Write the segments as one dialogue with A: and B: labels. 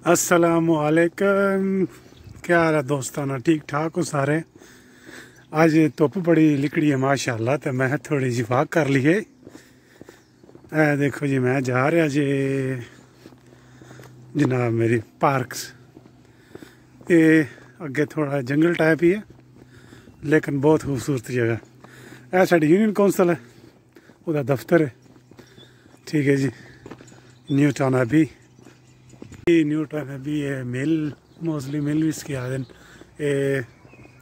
A: असलकम क्या हाल है दोस्ताना? ठीक ठाक हो सारे? अज धुप बड़ी निकली है माशाला तो मैं थोड़ी जी वाक कर लिए देखो जी, मैं जा रहा जी। जनाब मेरी पार्क ये अगे थोड़ा जंगल टाइप ही है, लेकिन बहुत खूबसूरत जगह है। साड़ी यूनियन कौंसल है वह दफ्तर है। ठीक है जी, न्यू टाउन अभी। न्यूट्रन है, भी है मेल मोस्टली मेल भी इसके आए न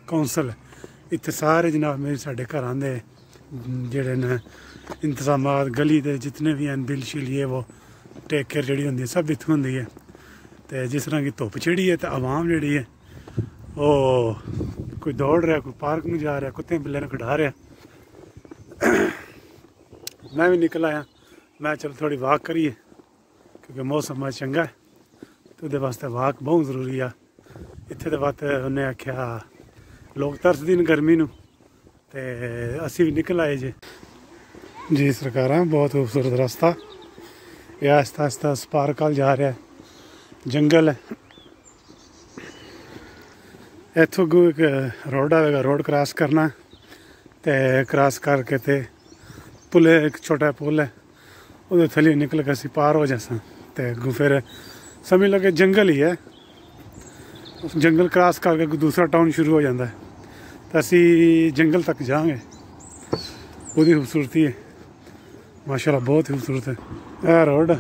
A: कौंसल इत सारे जनाब मेरे साढ़े घर दे जेह्ड़े न इंतज़ाम गली दे जितने भी हैं बिल शिल, ये वो टेक केयर जी होंगी सब इत्थूं होंगी है तो जिस तरह की धुप चढ़ी है तो आवाम जी है वो कोई दौड़ रहा, कोई पार्क में जा रहा, कुत्ते बिल्ले ने खडा रहा। मैं भी निकल आया। मैं चलो थोड़ी वाक करिए, क्योंकि मौसम चंगा है ਤੇ ਉਹਦੇ ਵਾਸਤੇ ਵਾਕ ਬਹੁਤ ਜ਼ਰੂਰੀ ਆ। ਇੱਥੇ ਦੇ ਬਾਤ ਉਹਨੇ ਆਖਿਆ, ਲੋਕ ਤਰਸਦੇ ਨੇ ਗਰਮੀ ਨੂੰ, ਤੇ ਅਸੀਂ ਵੀ ਨਿਕਲ ਆਏ ਜੀ। ਜੀ ਸਰਕਾਰਾਂ, ਬਹੁਤ ਖੂਬਸੂਰਤ ਰਸਤਾ। ਇਹ ਆਸਤਾ ਆਸਤਾ ਸਪਾਰਕਲ ਜਾ ਰਿਹਾ। ਜੰਗਲ ਹੈ। ਇੱਥੋਂ ਕੋ ਇੱਕ ਰੋਡ ਆਵੇਗਾ, ਰੋਡ ਕ੍ਰਾਸ ਕਰਨਾ। ਤੇ ਕ੍ਰਾਸ ਕਰਕੇ ਤੇ ਪੁਲ, ਇੱਕ ਛੋਟਾ ਪੁਲ ਹੈ। ਉਹਦੇ ਥੱਲੇ ਨਿਕਲ ਕੇ ਅਸੀਂ ਪਾਰ ਹੋ ਜਾਸਾਂ। ਤੇ ਅੱਗੋਂ ਫਿਰ ਸਮਝ ਲਓ ਕਿ ਜੰਗਲ ਹੀ ਹੈ ਜੰਗਲ ਕ੍ਰਾਸ ਕਰਕੇ ਕੋਈ ਦੂਸਰਾ ਟਾਊਨ ਸ਼ੁਰੂ ਹੋ ਜਾਂਦਾ ਹੈ ਤਾਂ ਅਸੀਂ ਜੰਗਲ ਤੱਕ ਜਾਵਾਂਗੇ ਉਹਦੀ ਖੂਬਸੂਰਤੀ ਹੈ ਮਾਸ਼ਾਅੱਲਾ ਬਹੁਤ ਖੂਬਸੂਰਤ ਹੈ ਇਹ ਰੋਡ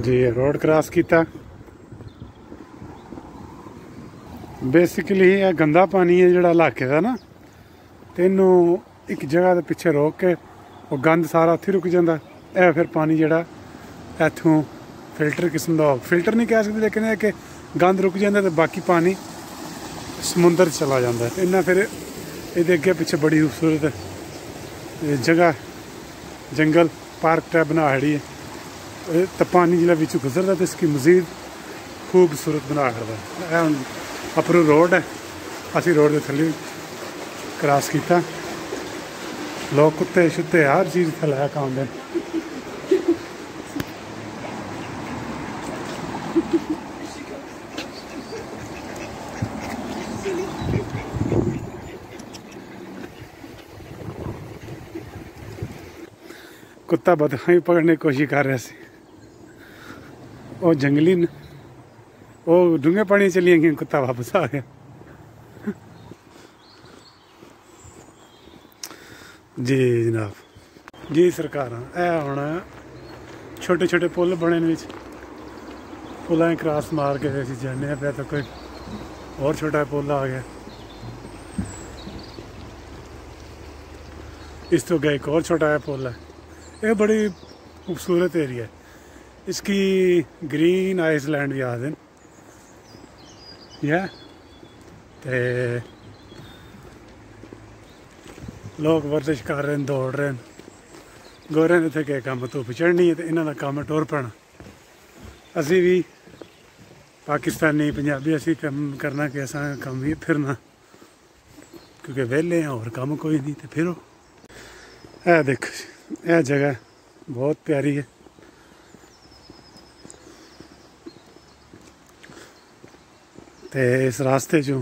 A: ਜੀ ਰੋਡ ਕ੍ਰਾਸ ਕੀਤਾ ਬੇਸਿਕਲੀ ਇਹ ਗੰਦਾ ਪਾਣੀ ਹੈ ਜਿਹੜਾ ਇਲਾਕੇ ਦਾ ਨਾ। ਤੈਨੂੰ ਇੱਕ ਜਗ੍ਹਾ ਦੇ ਪਿੱਛੇ ਰੋਕ ਕੇ ਉਹ ਗੰਦ ਸਾਰਾ ਉੱਥੇ ਰੁਕ ਜਾਂਦਾ। ਇਹ ਫਿਰ ਪਾਣੀ ਜਿਹੜਾ ਇੱਥੋਂ ਫਿਲਟਰ ਕਿਸਮ ਦਾ ਫਿਲਟਰ ਨਹੀਂ ਕਹਿ ਸਕਦੇ, ਲੇਕਿਨ ਇਹ ਕਿ ਗੰਦ ਰੁਕ ਜਾਂਦਾ ਤੇ ਬਾਕੀ ਪਾਣੀ ਸਮੁੰਦਰ ਚਲਾ ਜਾਂਦਾ। ਇਹਨਾਂ ਫਿਰ ਇਹਦੇ ਅੱਗੇ ਪਿੱਛੇ ਬੜੀ ਖੂਬਸੂਰਤ ਜਗ੍ਹਾ, ਜੰਗਲ, ਪਾਰਕ ਟਾਈਪ ਬਣਾ ਹੜੀ ਹੈ। ਤਾਂ ਪਾਣੀ ਜਿਹੜਾ ਵਿੱਚੋਂ ਗੁਜ਼ਰਦਾ ਤੇ ਇਸकी ਮਜ਼ੀਦ ਖੂਬਸੂਰਤ ਬਣਾ ਹੜਦਾ ਇਹ ਅਪਰੂ ਰੋਡ ਹੈ ਅਸੀਂ ਰੋਡ ਦੇ ਥੱਲੇ ਕ੍ਰਾਸ ਕੀਤਾ ਲੋਕ ਕੁੱਤੇ ਛੁੱਤੇ ਹਰ ਚੀਜ਼ ਥਲੇ ਕਾਉਂਦੇ ਕੁੱਤਾ ਬਦਖਾਈ ਪਕੜਨੇ ਦੀ ਕੋਸ਼ਿਸ਼ ਕਰ ਰਿਹਾ ਸੀ ਉਹ ਜੰਗਲੀ वो डूँगे पानी चली गई कुत्ता वापस आ गया। जी, जनाब। जी, सरकार। है हूँ छोटे छोटे पुल बने ने पुलों क्रॉस मार के अस जाने पे तो कोई और छोटा पुल आ गया। इस तो गए एक और छोटा है पुल है ये बड़ी खूबसूरत एरिया है इसकी ग्रीन आइसलैंड भी आ हैं ते ਲੋਕ ਵਰਜ਼ਿਸ਼ ਕਰ ਰਹੇ ਨੇ, ਦੌੜ ਰਹੇ ਨੇ। ਗੋਰਿਆਂ ਨੇ ਇੱਥੇ ਕੰਮ ਧੁੱਪ ਚੜ੍ਹਨੀ ਹੈ ਤੇ ਇਹਨਾਂ ਦਾ ਕੰਮ ਟੁਰ ਪੈਣਾ। ਅਸੀਂ ਵੀ ਪਾਕਿਸਤਾਨੀ ਪੰਜਾਬੀ ਅਸੀਂ ਕੰਮ ਕਰਨਾ ਕਿ ਅਸਾਂ ਕੰਮ ਵੀ ਫਿਰਨਾ। ਕਿਉਂਕਿ ਵਿਹਲੇ ਆ, ਹੋਰ ਕੰਮ ਕੋਈ ਨਹੀਂ ਤੇ ਫਿਰੋ। ਇਹ ਦੇਖ ਇਹ ਜਗ੍ਹਾ ਬਹੁਤ ਪਿਆਰੀ ਹੈ। ते इस रास्ते चो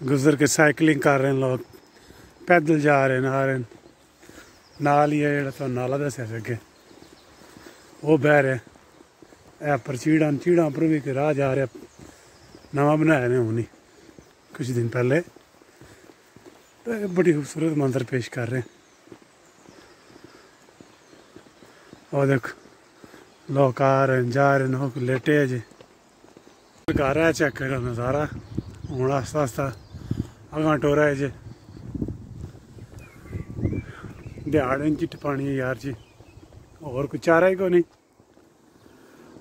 A: गुजर के साइकिलिंग कर रहे लोग। पैदल जा रहे हैं आ रहे नाल ही है जो तो नाला दस्या अगे वो बह रहे है। पर चीड़ा चीड़ा पर भी राह जा रहा नवा बनाया ने हूँ कुछ दिन पहले। तो बड़ी खूबसूरत मंदिर पेश कर रहे हैं। और देखो, लोग आ रहे जा रहे हैं लेटे हैं ਘਰ ਹੈ ਚੈੱਕ ਕਰੋ ਨਜ਼ਾਰਾ। ਹੁਣ ਆਸਤਾ ਆਸਤਾ ਅਗਾ ਟੋਰਾ ਜੇ। ਦਿਹਾੜਨ ਚਿੱਟ ਪਾਣੀ ਯਾਰ ਜੀ। ਹੋਰ ਕੁਛ ਚਾਰਾ ਹੀ ਕੋ ਨਹੀਂ।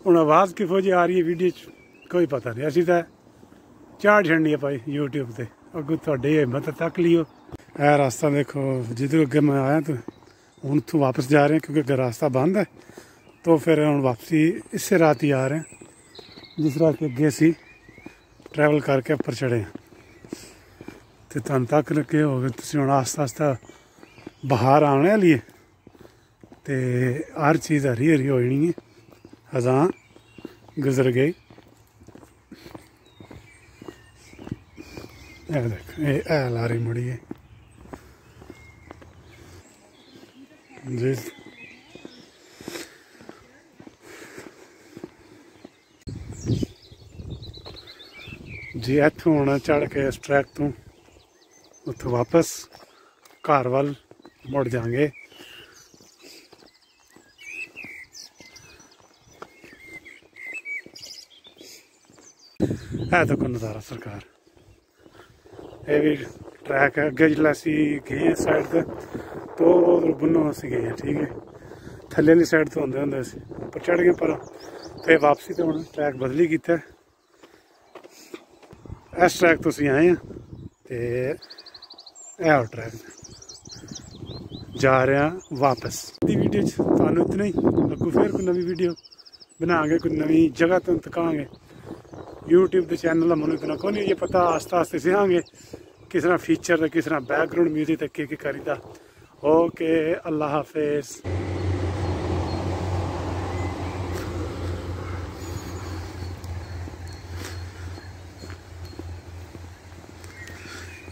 A: ਹੁਣ ਆਵਾਜ਼ ਕਿਫੋ ਜੀ ਆ ਰਹੀ ਹੈ ਵੀਡੀਓ ਚ? ਕੋਈ ਪਤਾ ਨਹੀਂ। ਅਸੀਂ ਤਾਂ ਚਾੜ ਛੰਡੀ ਹੈ ਭਾਈ YouTube ਤੇ। ਅੱਗੋਂ ਤੁਹਾਡੇ ਹਿੰਮਤ ਤੱਕ ਲਿਓ। ਇਹ ਰਸਤਾ ਦੇਖੋ, ਜਿੱਧਰ ਅੱਗੇ ਮੈਂ ਆਇਆ ਤੂੰ ਹੁਣ ਤੋਂ ਵਾਪਸ ਜਾ ਰਹੇ ਹਾਂ ਕਿਉਂਕਿ ਰਸਤਾ ਬੰਦ ਹੈ। ਤਾਂ ਫਿਰ ਹੁਣ ਵਾਪਸੀ ਇਸੇ ਰਾਤ ਹੀ ਆ ਰਹੇ ਜਿਸ ਤਰ੍ਹਾਂ ਕਿ ਅੱਗੇ ਅਸੀਂ ਟਰੈਵਲ ਕਰਕੇ ਉੱਪਰ ਚੜੇ ਤੇ ਤੁਹਾਨੂੰ ਤੱਕ ਲੱਗੇ ਗਏ ਤੁਸੀਂ ਹੁਣ ਆਸਤਾ ਆਸਤਾ ਬਾਹਰ ਆਉਣ ਵਾਲੀ ਹੈ। ਤੇ ਹਰ ਚੀਜ਼ ਹਰੀ ਹਰੀ ਹੋ ਜਣੀ ਹੈ। ਹਜ਼ਾਂ ਗੁਜ਼ਰ ਗਈ ਇਹ ਦੇਖ, ਇਹ ਆ ਲਾਰੀ ਮੁੜੀ ਜੀ ਜੇ ਇੱਥੋਂ ਆਉਣਾ ਚੜ ਕੇ ਇਸ ਟਰੈਕ ਤੋਂ ਉੱਥੋਂ ਵਾਪਸ ਘਰ ਵੱਲ ਮੁੜ ਜਾਾਂਗੇ ਇਹ ਤਾਂ ਕੋ ਨਜ਼ਾਰਾ ਸਰਕਾਰ। ਇਹ ਵੀ ਟਰੈਕ ਹੈ ਅੱਗੇ ਜਿਹੜਾ ਅਸੀਂ ਗਏ ਸਾਈਡ ਤੇ ਤੋਂ ਉਧਰ ਬੁੰਨੋ ਅਸੀਂ ਗਏ ਹਾਂ, ਠੀਕ ਹੈ। ਥੱਲੇ ਵਾਲੀ ਸਾਈਡ ਤੋਂ ਹੁੰਦੇ ਹੁੰਦੇ ਸੀ ਪਰ ਚੜ ਗਏ ਪਰ ਫੇਰ ਵਾਪਸੀ ਤੇ ਹੁਣ ਟਰੈਕ ਬਦਲੀ ਕੀਤਾ ਇਸ ਟਰੈਕ ਤੋਂ ਅਸੀਂ ਆਏ ਹਾਂ ਤੇ ਇਹ ਉਹ ਟਰੈਕ ਜਾ ਰਿਹਾ ਵਾਪਸ। ਦੀ ਵੀਡੀਓ ਚ ਤੁਹਾਨੂੰ ਇਤਨਾ ਹੀ। ਅੱਗੋਂ ਫੇਰ ਕੋਈ ਨਵੀਂ ਵੀਡੀਓ ਬਣਾਵਾਂਗੇ, ਕੋਈ ਨਵੀਂ ਜਗ੍ਹਾ ਤੋਂ ਤਕਾਂਗੇ YouTube ਦੇ ਚੈਨਲ ਦਾ ਮੈਨੂੰ ਇਤਨਾ ਕੋਈ ਨਹੀਂ ਇਹ ਪਤਾ ਆਸਤਾ ਆਸਤੇ ਸਿਖਾਂਗੇ ਕਿਸ ਤਰ੍ਹਾਂ ਫੀਚਰ ਤੇ ਕਿਸ ਤਰ੍ਹਾਂ ਬੈਕਗ੍ਰਾਉਂਡ ਮਿਊਜ਼ਿਕ ਤੇ ਕੀ ਕੀ ਕਰੀਦਾ। ਓਕੇ ਅੱਲਾ ਹਾਫਿਜ਼।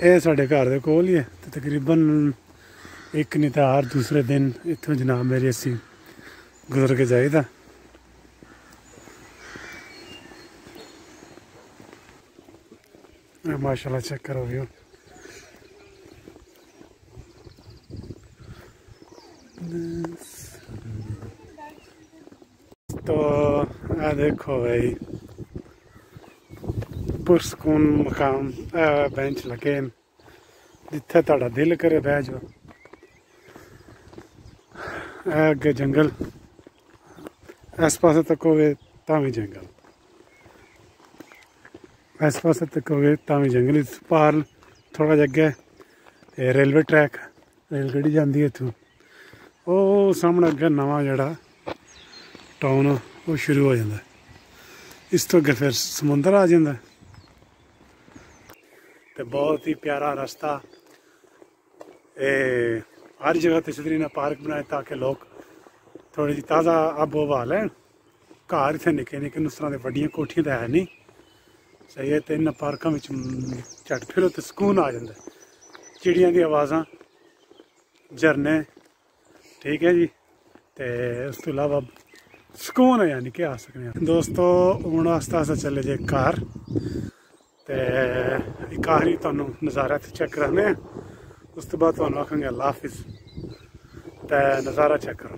A: ਇਹ ਸਾਡੇ ਘਰ ਦੇ ਕੋਲ ਹੀ ਹੈ ਤੇ ਤਕਰੀਬਨ ਇੱਕ ਨਹੀਂ ਤਾਂ ਹਰ ਦੂਸਰੇ ਦਿਨ ਇੱਥੋਂ ਜਨਾਬ ਮੇਰੇ ਅਸੀਂ ਗੁਜ਼ਰ ਕੇ ਜਾਈਦਾ ਇਹ ਮਾਸ਼ਾਅੱਲਾ ਚੈੱਕ ਕਰੋ ਵੀ तो आ देखो भाई पुरस्कून मकाम बेंच लगे न जिथे ਤੁਹਾਡਾ ਦਿਲ ਕਰੇ ਬਹਿ ਜਾਓ ਇਹ ਅੱਗੇ ਜੰਗਲ ਇਸ ਪਾਸੇ ਤੱਕ ਹੋਵੇ ਤਾਂ ਵੀ ਜੰਗਲ ਇਸ ਪਾਸੇ ਤੱਕ ਹੋਵੇ ਤਾਂ ਵੀ ਜੰਗਲ ਇਸ ਪਾਰ ਥੋੜਾ ਜਿਹਾ ਅੱਗੇ ਇਹ ਰੇਲਵੇ ਟਰੈਕ ਰੇਲ ਗੱਡੀ ਜਾਂਦੀ ਹੈ ਇੱਥੋਂ ਉਹ ਸਾਹਮਣੇ ਅੱਗੇ ਨਵਾਂ ਜਿਹੜਾ ਟਾਊਨ ਉਹ ਸ਼ੁਰੂ ਹੋ ਜਾਂਦਾ ਇਸ ਤੋਂ ਅੱਗੇ ਫਿਰ ਸਮੁੰਦਰ ਆ ਜਾਂਦਾ ਤੇ ਬਹੁਤ ਹੀ ਪਿਆਰਾ ਰਸਤਾ। ਇਹ ਹਰ ਜਗ੍ਹਾ ਤੇ ਸਦਰੀਨਾ ਪਾਰਕ ਬਣਾਏ ਤਾਂ ਕਿ ਲੋਕ ਥੋੜੀ ਜਿਹੀ ਤਾਜ਼ਾ ਆਬੋ ਹਵਾ ਲੈਣ। ਘਰ ਇੱਥੇ ਨਿੱਕੇ ਨਿੱਕੇ ਉਸ ਦੇ ਵੱਡੀਆਂ ਕੋਠੀਆਂ ਤਾਂ ਹੈ ਨਹੀਂ। ਸਹੀ ਹੈ ਤੇ ਇਹਨਾਂ ਪਾਰਕਾਂ ਵਿੱਚ ਮ, ਝਟ ਫਿਰੋ ਤੇ ਸਕੂਨ ਆ ਜਾਂਦਾ। ਚਿੜੀਆਂ ਦੀ ਆਵਾਜ਼ਾਂ ਝਰਨੇ ਠੀਕ ਹੈ ਜੀ? ਤੇ ਉਸ ਤੋਂ ਇਲਾਵਾ ਸਕੂਨ ਹੈ ਯਾਨੀ ਕਿ ਆ ਸਕਦੇ ਹਾਂ। ਦੋਸਤੋ ਹੁਣ ਆਸਤਾ ਆਸਤਾ ਚੱਲੇ ਜੇ ਕਾਰ ਤੇ ਇੱਕ ਆਖਰੀ ਤੁਹਾਨੂੰ ਨਜ਼ਾਰਾ ਤੇ ਚੈੱਕ ਕਰਾਉਂਦੇ ਆ ਉਸ ਤੋਂ ਬਾਅਦ ਤੁਹਾਨੂੰ ਆਖਾਂਗੇ ਅੱਲਾ ਹਾਫਿਜ਼। ਤੇ ਨਜ਼ਾਰਾ ਚੈੱਕ ਕਰੋ।